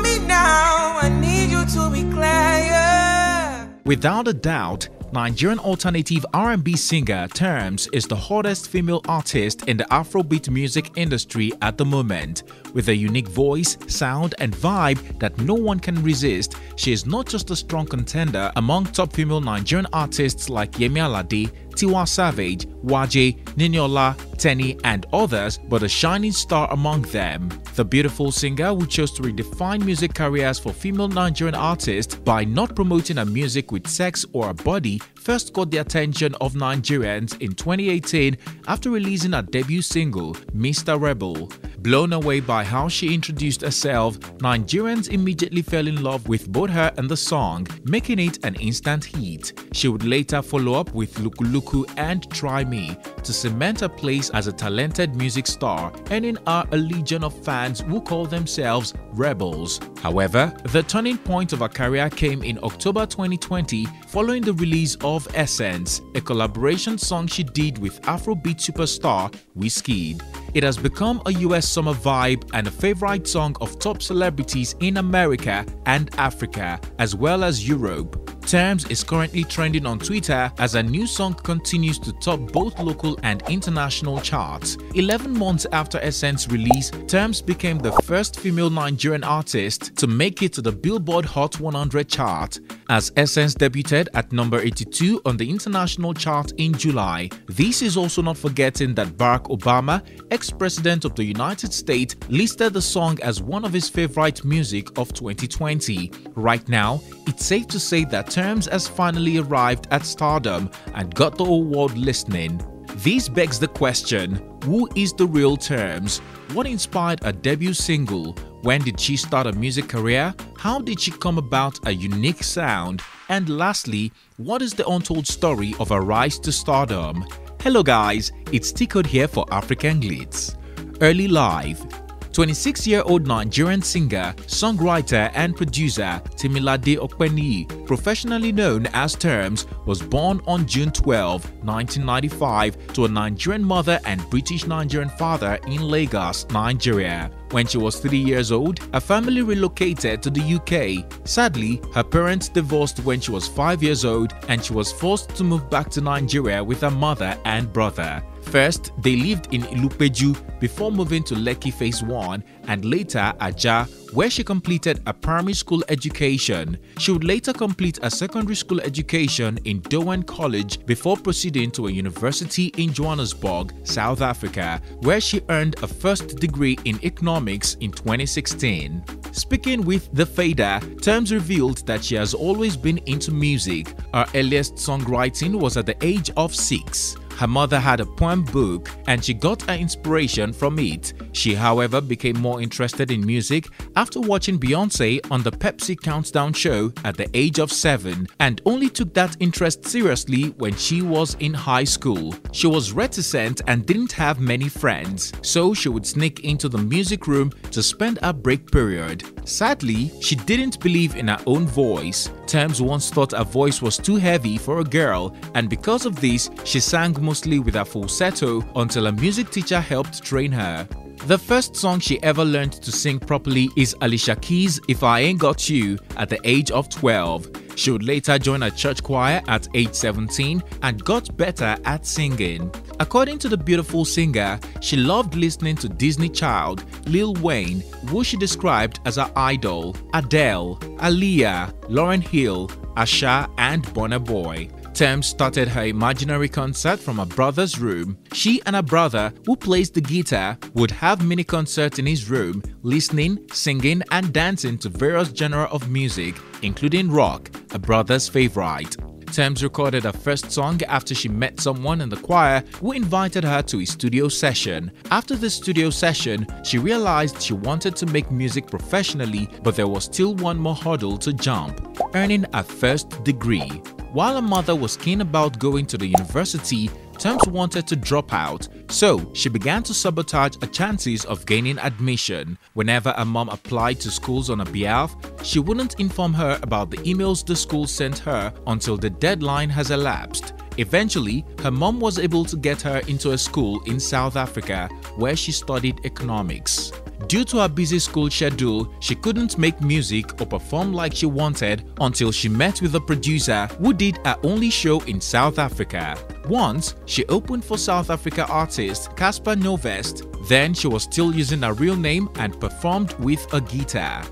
me now. I need you to be clear. Without a doubt, Nigerian alternative R&B singer Tems is the hottest female artist in the Afrobeat music industry at the moment. With a unique voice, sound and vibe that no one can resist, she is not just a strong contender among top female Nigerian artists like Yemi Alade, Tiwa Savage, Waje, Niniola, Teni, and others, but a shining star among them. The beautiful singer who chose to redefine music careers for female Nigerian artists by not promoting her music with sex or a body first got the attention of Nigerians in 2018 after releasing her debut single, Mr. Rebel. Blown away by how she introduced herself, Nigerians immediately fell in love with both her and the song, making it an instant hit. She would later follow up with Looku Looku and Try Me to cement her place as a talented music star, earning her a legion of fans who call themselves Rebels. However, the turning point of her career came in October 2020 following the release of Essence, a collaboration song she did with Afrobeat superstar Wizkid. It has become a US summer vibe and a favorite song of top celebrities in America and Africa, as well as Europe. Tems is currently trending on Twitter as a new song continues to top both local and international charts. 11 months after Essence release, Tems became the first female Nigerian artist to make it to the Billboard Hot 100 chart. As Essence debuted at number 82 on the international chart in July. This is also not forgetting that Barack Obama, ex-president of the United States, listed the song as one of his favorite music of 2020. Right now, it's safe to say that Tems has finally arrived at stardom and got the award listening. This begs the question, who is the real Tems? What inspired a debut single? When did she start a music career? How did she come about a unique sound? And lastly, what is the untold story of her rise to stardom? Hello guys, it's T-Code here for African Glitz. Early Life 26-year-old Nigerian singer, songwriter and producer Temilade Openiyi, professionally known as Tems, was born on June 12, 1995 to a Nigerian mother and British-Nigerian father in Lagos, Nigeria. When she was 3 years old, her family relocated to the UK. Sadly, her parents divorced when she was 5 years old and she was forced to move back to Nigeria with her mother and brother. First, they lived in Ilupeju before moving to Lekki Phase 1 and later Aja, where she completed a primary school education. She would later complete a secondary school education in Dowen College before proceeding to a university in Johannesburg, South Africa, where she earned a first degree in economics in 2016. Speaking with The Fader, Tems revealed that she has always been into music. Her earliest songwriting was at the age of 6. Her mother had a poem book and she got her inspiration from it. She, however, became more interested in music after watching Beyonce on the Pepsi Countdown show at the age of 7 and only took that interest seriously when she was in high school. She was reticent and didn't have many friends, so she would sneak into the music room to spend her break period. Sadly, she didn't believe in her own voice. Tems once thought her voice was too heavy for a girl and because of this, she sang mostly with her falsetto until a music teacher helped train her. The first song she ever learned to sing properly is Alicia Keys' If I Ain't Got You at the age of 12. She would later join a church choir at age 17 and got better at singing. According to the beautiful singer, she loved listening to Destiny's Child, Lil Wayne, who she described as her idol, Adele, Aaliyah, Lauryn Hill, Asa, and Burna Boy. Tems started her imaginary concert from her brother's room. She and her brother, who plays the guitar, would have mini concerts in his room, listening, singing, and dancing to various genres of music, including rock, her brother's favorite. Tems recorded her first song after she met someone in the choir who invited her to a studio session. After the studio session, she realized she wanted to make music professionally, but there was still one more hurdle to jump earning her first degree. While her mother was keen about going to the university, Tems wanted to drop out, so she began to sabotage her chances of gaining admission. Whenever her mom applied to schools on her behalf, she wouldn't inform her about the emails the school sent her until the deadline has elapsed. Eventually, her mom was able to get her into a school in South Africa where she studied economics. Due to her busy school schedule, she couldn't make music or perform like she wanted until she met with a producer who did her only show in South Africa. Once, she opened for South Africa artist Cassper Nyovest, then she was still using her real name and performed with a guitar.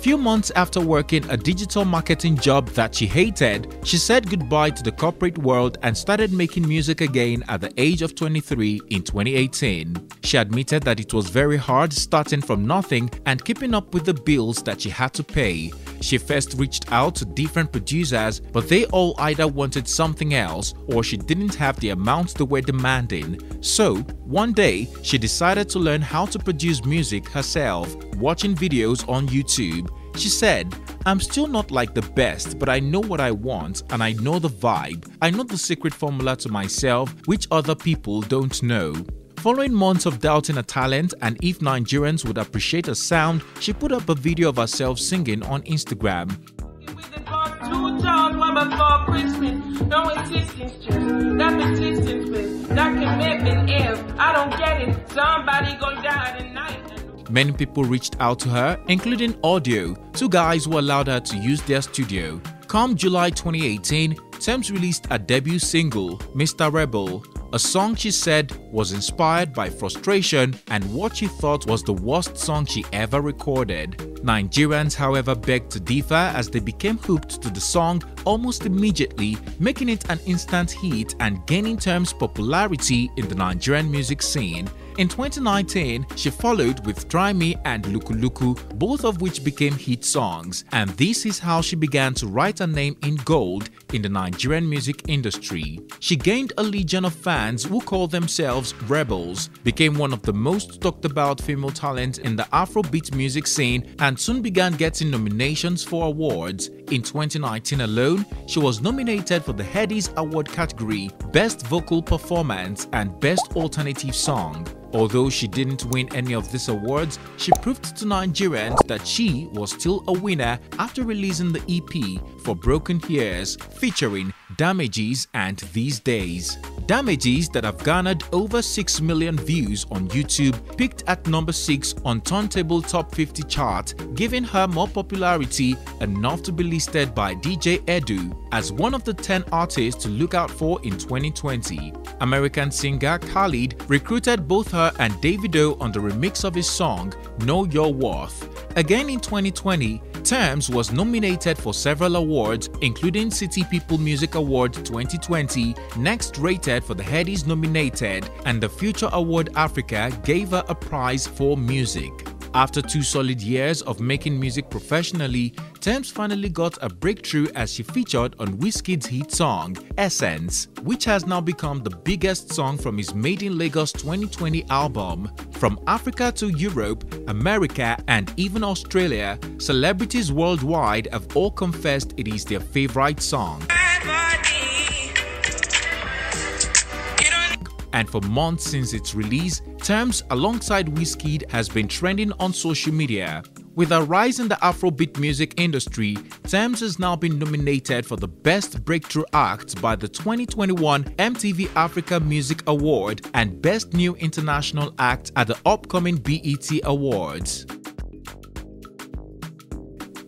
Few months after working a digital marketing job that she hated, she said goodbye to the corporate world and started making music again at the age of 23 in 2018. She admitted that it was very hard starting from nothing and keeping up with the bills that she had to pay. She first reached out to different producers, but they all either wanted something else or she didn't have the amounts they were demanding. So, one day, she decided to learn how to produce music herself, watching videos on YouTube. She said, I'm still not like the best, but I know what I want and I know the vibe. I know the secret formula to myself, which other people don't know. Following months of doubting her talent and if Nigerians would appreciate her sound, she put up a video of herself singing on Instagram. Many people reached out to her, including Audio, two guys who allowed her to use their studio. Come July 2018, Tems released a debut single, Mr. Rebel, a song she said was inspired by frustration and what she thought was the worst song she ever recorded. Nigerians, however, begged to differ as they became hooked to the song almost immediately, making it an instant hit and gaining Tems popularity in the Nigerian music scene. In 2019, she followed with Try Me and Looku Looku, both of which became hit songs, and this is how she began to write her name in gold in the Nigerian music industry. She gained a legion of fans who call themselves Rebels, became one of the most talked about female talents in the Afrobeat music scene, and soon began getting nominations for awards. In 2019 alone, she was nominated for the Headies Award category, Best Vocal Performance and Best Alternative Song. Although she didn't win any of these awards, she proved to Nigerians that she was still a winner after releasing the EP for Broken Ears featuring Damages and These Days. Damages that have garnered over 6 million views on YouTube peaked at number 6 on Turntable Top 50 chart, giving her more popularity enough to be listed by DJ Edu as one of the 10 artists to look out for in 2020. American singer Khalid recruited both her and Davido on the remix of his song Know Your Worth. Again in 2020, Tems was nominated for several awards including City People Music Award 2020, Next Rated for the Headies nominated, and the Future Award Africa gave her a prize for music. After two solid years of making music professionally, Tems finally got a breakthrough as she featured on Wizkid's hit song, Essence, which has now become the biggest song from his Made in Lagos 2020 album. From Africa to Europe, America, and even Australia, celebrities worldwide have all confessed it is their favorite song. and for months since its release, Tems alongside Wizkid has been trending on social media. With a rise in the Afrobeat music industry, Tems has now been nominated for the Best Breakthrough Act by the 2021 MTV Africa Music Award and Best New International Act at the upcoming BET Awards.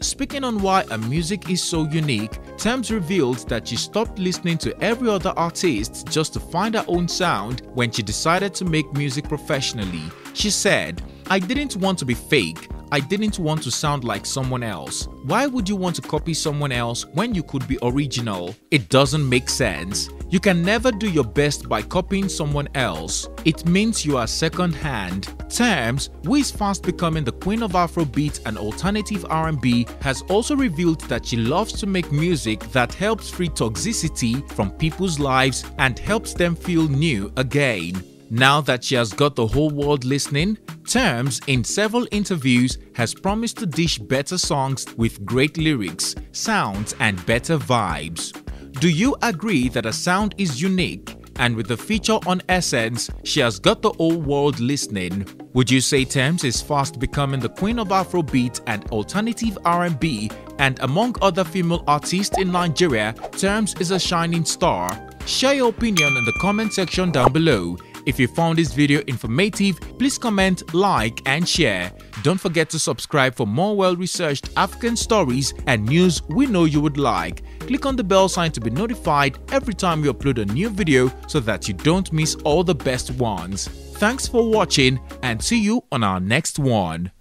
Speaking on why her music is so unique, Tems revealed that she stopped listening to every other artist just to find her own sound when she decided to make music professionally. She said, I didn't want to be fake. I didn't want to sound like someone else. Why would you want to copy someone else when you could be original? It doesn't make sense. You can never do your best by copying someone else. It means you are second hand. Tems, who is fast becoming the queen of Afrobeat and alternative R&B, has also revealed that she loves to make music that helps free toxicity from people's lives and helps them feel new again. Now that she has got the whole world listening, Tems, in several interviews, has promised to dish better songs with great lyrics, sounds, and better vibes. Do you agree that a sound is unique? And with the feature on Essence, she has got the whole world listening. Would you say Tems is fast becoming the queen of Afrobeat and alternative R&B and among other female artists in Nigeria, Tems is a shining star? Share your opinion in the comment section down below If you found this video informative, please comment, like, and share. Don't forget to subscribe for more well researched African stories and news we know you would like. Click on the bell sign to be notified every time we upload a new video so that you don't miss all the best ones. Thanks for watching and see you on our next one.